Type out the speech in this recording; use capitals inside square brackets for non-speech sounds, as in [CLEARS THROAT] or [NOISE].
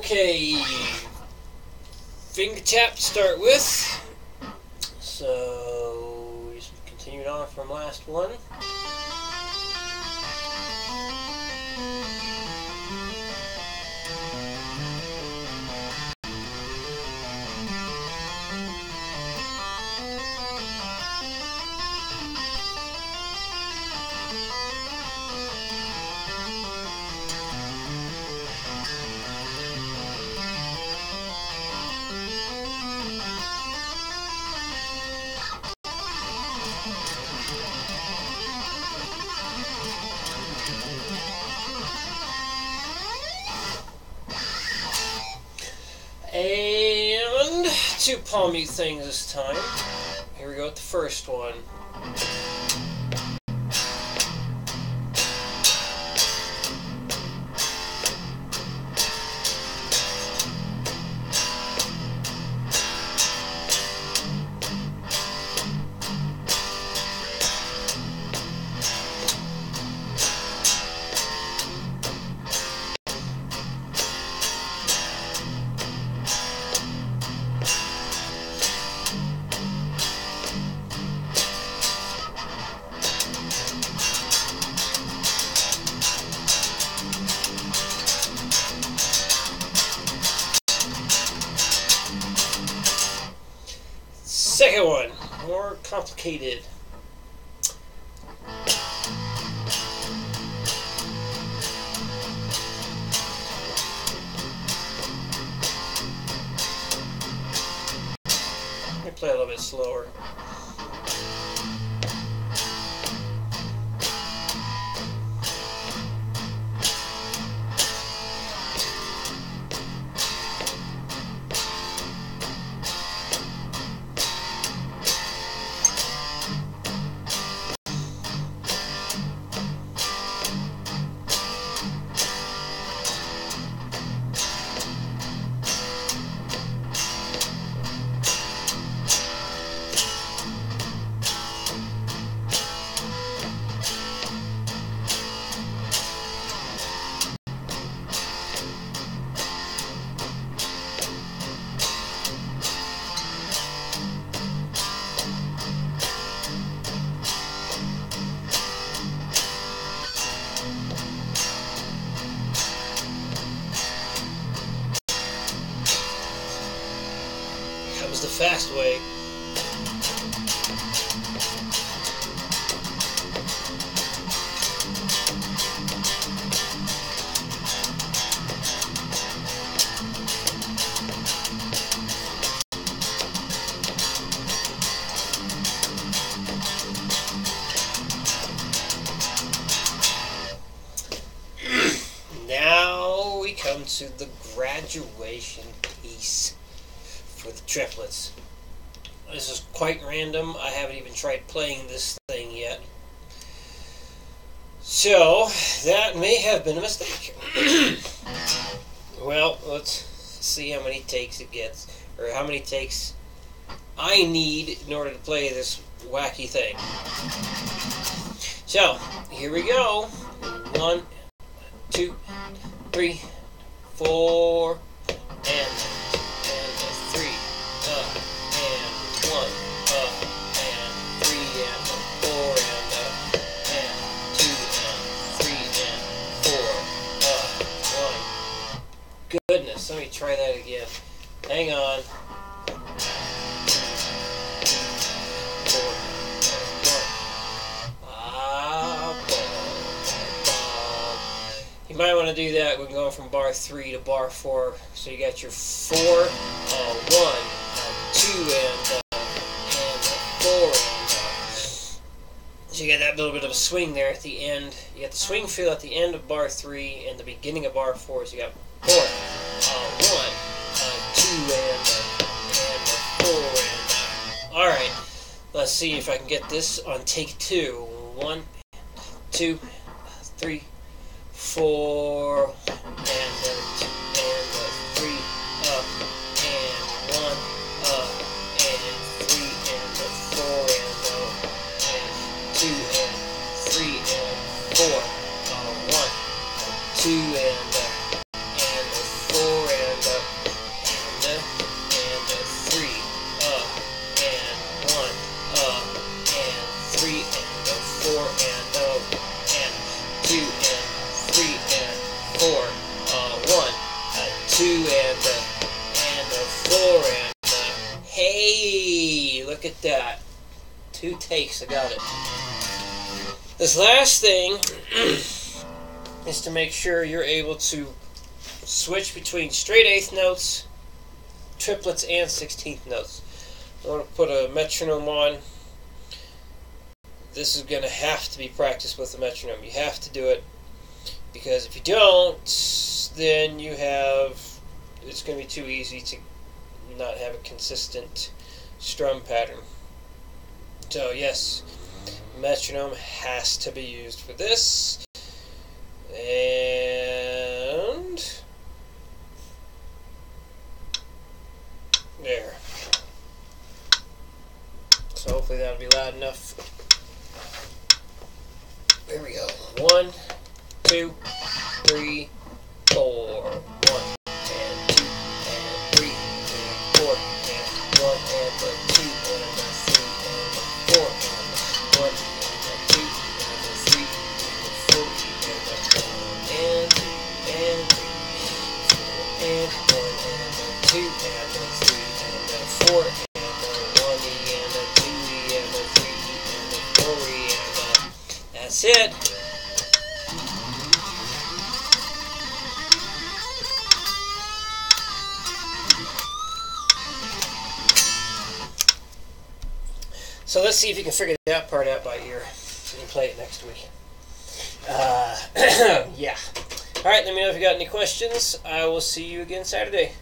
Okay. Finger tap to start with. So, we just continuing on from last one. Two palm mute things this time. Here we go with the first one. Second one, more complicated. Let me play a little bit slower. Fast way. now we come to the graduation piece the triplets. This is quite random. I haven't even tried playing this thing yet. So, that may have been a mistake. [COUGHS] well, let's see how many takes it gets, or how many takes I need in order to play this wacky thing. So, here we go. One, two, three, four, and Let me try that again. Hang on. You might want to do that when going from bar three to bar four. So you got your four, uh, one, uh, two, and, uh, and uh, four. And, uh, so you got that little bit of a swing there at the end. You got the swing feel at the end of bar three and the beginning of bar four. So you got four, uh, one, uh, two, and, four. And, uh, all right. Let's see if I can get this on take two. One, two, three, four, and Look at that. Two takes, I got it. This last thing [CLEARS THROAT] is to make sure you're able to switch between straight eighth notes, triplets, and sixteenth notes. I want to put a metronome on. This is going to have to be practiced with the metronome. You have to do it because if you don't, then you have it's going to be too easy to not have a consistent strum pattern. So yes, metronome has to be used for this. And there. So hopefully that'll be loud enough. There we go. One, two, three, That's it. So let's see if you can figure that part out by ear and play it next week. Uh, [CLEARS THROAT] yeah. All right, let me know if you got any questions. I will see you again Saturday.